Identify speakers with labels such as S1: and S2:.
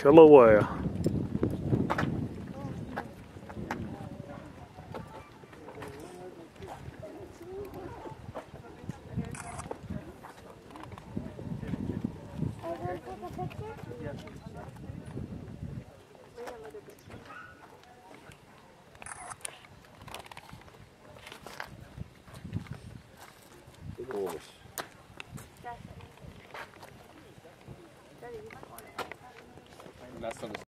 S1: killer whale.
S2: That's on the